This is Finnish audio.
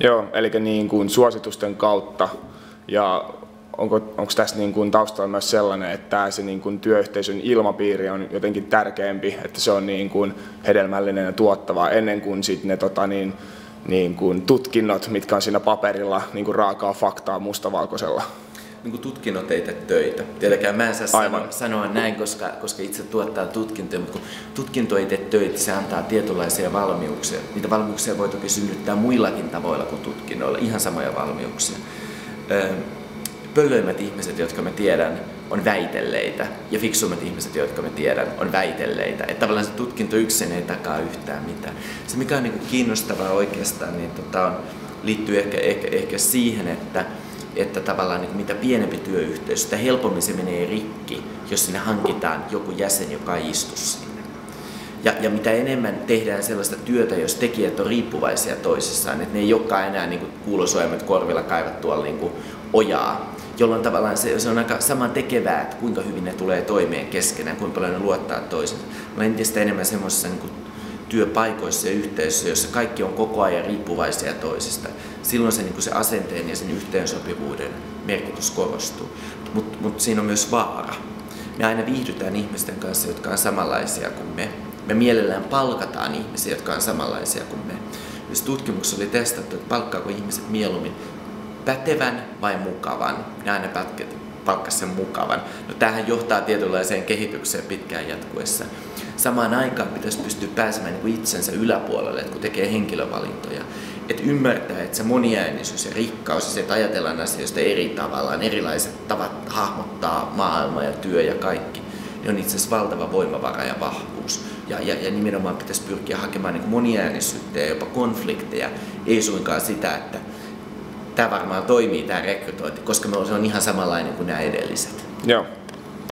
Joo, eli niin kuin suositusten kautta ja onko, onko tässä niin kuin taustalla myös sellainen, että se niin kuin työyhteisön ilmapiiri on jotenkin tärkeämpi, että se on niin kuin hedelmällinen ja tuottava ennen kuin sit ne tota niin, niin kuin tutkinnot, mitkä on siinä paperilla niin kuin raakaa faktaa mustavalkoisella? Niin kuin tutkinnot ei tee töitä. Tietenkään mä en saa sanoa, sanoa näin, koska, koska itse tuottaa tutkintoja, mutta kun tutkinto ei tee töitä, se antaa tietynlaisia valmiuksia. Niitä valmiuksia voi toki synnyttää muillakin tavoilla kuin tutkinnoilla, ihan samoja valmiuksia. Pöllöimmät ihmiset, jotka mä tiedän, on väitelleitä ja fiksummat ihmiset, jotka mä tiedän, on väitelleitä. Että tavallaan se tutkinto yksin ei takaa yhtään mitään. Se mikä on niin kiinnostavaa oikeastaan, niin tota on, liittyy ehkä, ehkä, ehkä siihen, että että tavallaan niin mitä pienempi työyhteisö, sitä helpommin se menee rikki, jos sinne hankitaan joku jäsen, joka ei istu siinä. Ja, ja mitä enemmän tehdään sellaista työtä, jos tekijät on riippuvaisia toisissaan, että ne ei olekaan enää niin kuin kuulosuojamat korvilla kaivat tuolla niin ojaa, jolloin tavallaan se, se on aika saman tekevää, että kuinka hyvin ne tulee toimeen keskenään, kuinka paljon ne luottaa toisensa. Mä entistä enemmän semmoisessa niin työpaikoissa ja yhteisöissä, joissa kaikki on koko ajan riippuvaisia toisista. Silloin se, niin se asenteen ja sen yhteensopivuuden merkitys korostuu. Mutta mut siinä on myös vaara. Me aina viihdytään ihmisten kanssa, jotka on samanlaisia kuin me. Me mielellään palkataan ihmisiä, jotka on samanlaisia kuin me. Jos tutkimuksessa oli testattu, että palkkaako ihmiset mieluummin pätevän vai mukavan, ne aina palkkaa sen mukavan. No tämähän johtaa tietynlaiseen kehitykseen pitkään jatkuessa samaan aikaan pitäisi pystyä pääsemään niin kuin itsensä yläpuolelle, että kun tekee henkilövalintoja. Että ymmärtää, että se moniäänisyys ja rikkaus ja se, että ajatellaan asioista eri tavallaan, erilaiset tavat hahmottaa maailma ja työ ja kaikki, niin on itse asiassa valtava voimavara ja vahvuus. Ja, ja, ja nimenomaan pitäisi pyrkiä hakemaan niin moniäänisyyttä ja jopa konflikteja, ei suinkaan sitä, että tämä varmaan toimii tämä rekrytointi, koska se on ihan samanlainen kuin nämä edelliset. Joo.